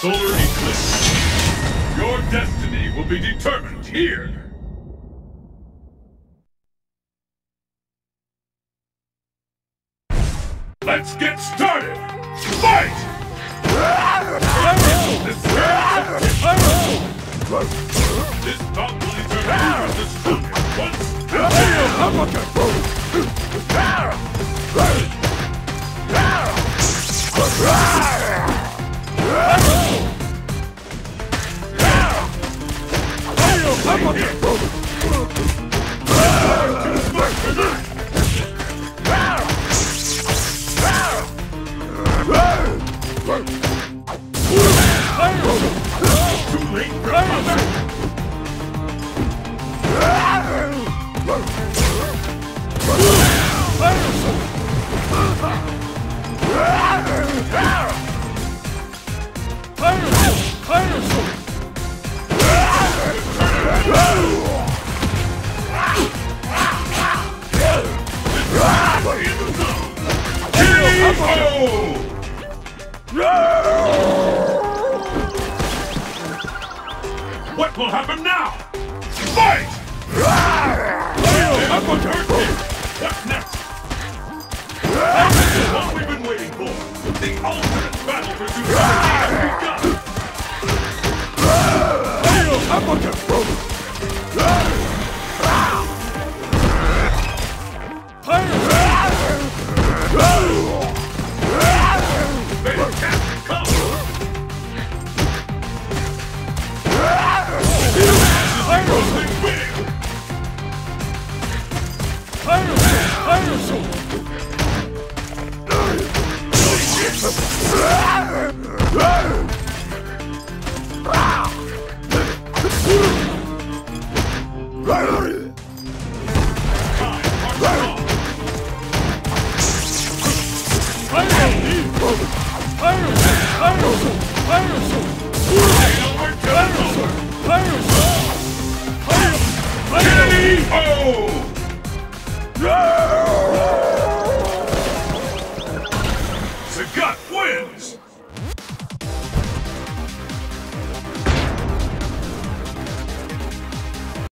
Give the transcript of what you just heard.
solar eclipse. Your destiny will be determined here. Let's get started! Fight! This too late for will happen now? Fight! What's next? This is what we've been waiting for. The ultimate battle for supremacy Time marches on.